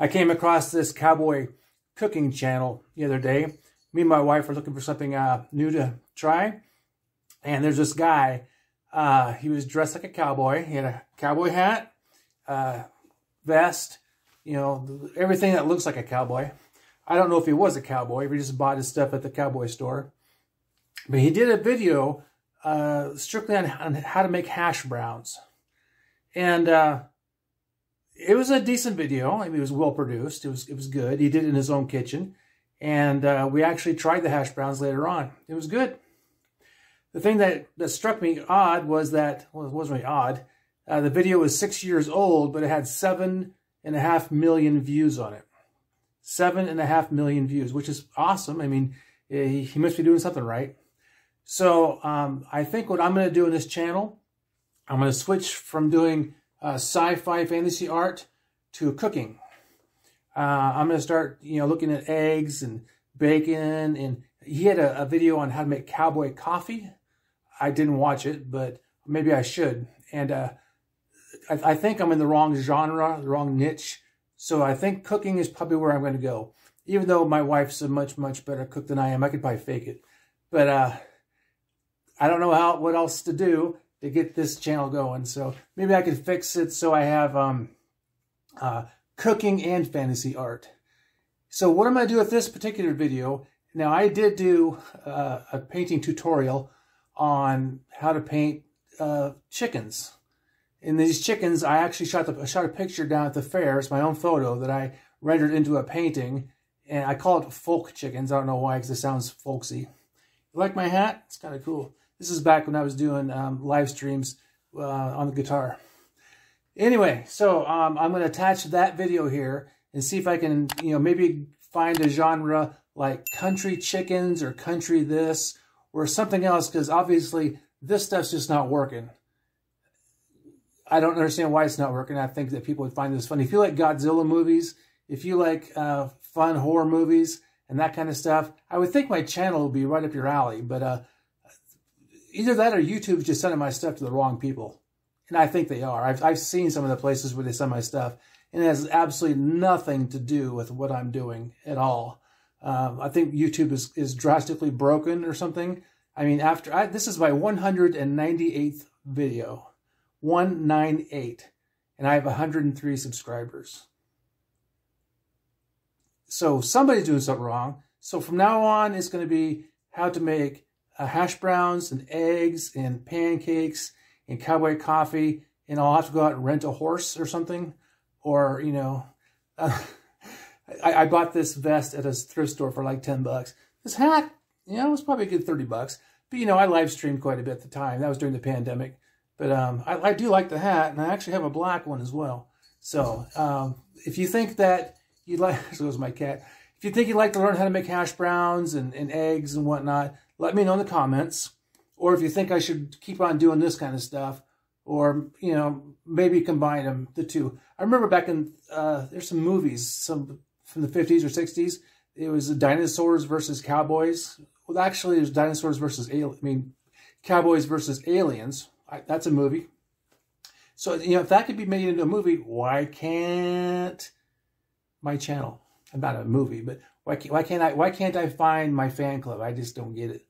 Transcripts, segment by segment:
I came across this cowboy cooking channel the other day. Me and my wife were looking for something uh, new to try. And there's this guy. Uh, he was dressed like a cowboy. He had a cowboy hat, uh, vest, you know, everything that looks like a cowboy. I don't know if he was a cowboy, if he just bought his stuff at the cowboy store. But he did a video uh, strictly on, on, how to make hash browns. And uh, it was a decent video. I mean, it was well produced. It was it was good. He did it in his own kitchen, and uh, we actually tried the hash browns later on. It was good. The thing that that struck me odd was that well, it wasn't really odd. Uh, the video was six years old, but it had seven and a half million views on it. Seven and a half million views, which is awesome. I mean, eh, he, he must be doing something right. So um, I think what I'm going to do in this channel, I'm going to switch from doing uh, sci-fi fantasy art to cooking. Uh, I'm going to start, you know, looking at eggs and bacon. And he had a, a, video on how to make cowboy coffee. I didn't watch it, but maybe I should. And uh, I, I, think I'm in the wrong genre, the wrong niche. So I think cooking is probably where I'm going to go. Even though my wife's a much, much better cook than I am, I could probably fake it. But uh, I don't know how what else to do to get this channel going. So maybe I could fix it so I have um, uh, cooking and fantasy art. So what I'm going to do with this particular video, now I did do uh, a painting tutorial on how to paint uh, chickens. In these chickens, I actually shot, the, shot a picture down at the fair. It's my own photo that I rendered into a painting. And I call it folk chickens. I don't know why, because it sounds folksy. You like my hat? It's kind of cool. This is back when I was doing um, live streams uh, on the guitar. Anyway, so um, I'm going to attach that video here and see if I can, you know, maybe find a genre like country chickens or country this or something else because obviously this stuff's just not working. I don't understand why it's not working. I think that people would find this funny. If you like Godzilla movies, if you like uh, fun horror movies and that kind of stuff, I would think my channel would be right up your alley. But uh, either that or YouTube's just sending my stuff to the wrong people. And I think they are. I've, I've seen some of the places where they send my stuff, and it has absolutely nothing to do with what I'm doing at all. Um, I think YouTube is, is drastically broken or something. I mean, after I, this is my 198th video, 198, and I have 103 subscribers. So somebody's doing something wrong. So from now on, it's going to be how to make uh, hash browns and eggs and pancakes and cowboy coffee, and I'll have to go out and rent a horse or something. Or, you know, uh, I, I, bought this vest at a thrift store for like 10 bucks. This hat, you know, was probably a good 30 bucks. But, you know, I live streamed quite a bit at the time. That was during the pandemic. But um, I, I do like the hat, and I actually have a black one as well. So um, if you think that you'd like, so goes my cat. If you think you'd like to learn how to make hash browns and, and eggs and whatnot, let me know in the comments. Or if you think I should keep on doing this kind of stuff, or, you know, maybe combine them, the two. I remember back in, uh, there's some movies, some from the 50s or 60s. It was dinosaurs versus cowboys. Well, actually, there's dinosaurs versus, I mean, cowboys versus aliens. I, that's a movie. So, you know, if that could be made into a movie, why can't my channel? About a movie, but why can't, why can't I? Why can't I find my fan club? I just don't get it.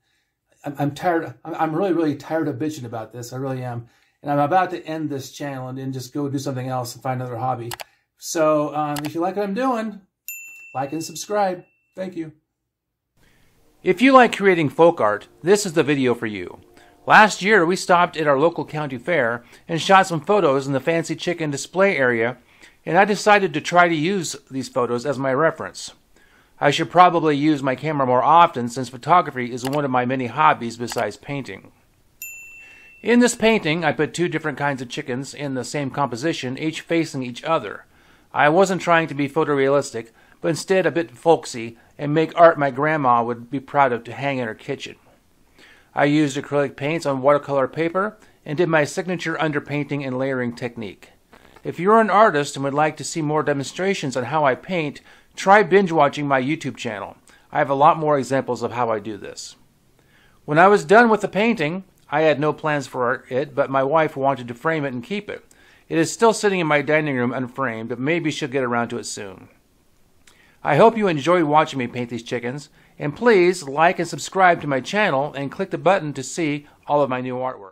I'm, I'm tired. I'm really, really tired of bitching about this. I really am. And I'm about to end this channel and then just go do something else and find another hobby. So um, if you like what I'm doing, like and subscribe. Thank you. If you like creating folk art, this is the video for you. Last year, we stopped at our local county fair and shot some photos in the fancy chicken display area, and I decided to try to use these photos as my reference. I should probably use my camera more often since photography is one of my many hobbies besides painting. In this painting, I put two different kinds of chickens in the same composition, each facing each other. I wasn't trying to be photorealistic, but instead a bit folksy and make art my grandma would be proud of to hang in her kitchen. I used acrylic paints on watercolor paper and did my signature underpainting and layering technique. If you're an artist and would like to see more demonstrations on how I paint, Try binge watching my YouTube channel. I have a lot more examples of how I do this. When I was done with the painting, I had no plans for it, but my wife wanted to frame it and keep it. It is still sitting in my dining room unframed, but maybe she'll get around to it soon. I hope you enjoyed watching me paint these chickens, and please like and subscribe to my channel and click the button to see all of my new artwork.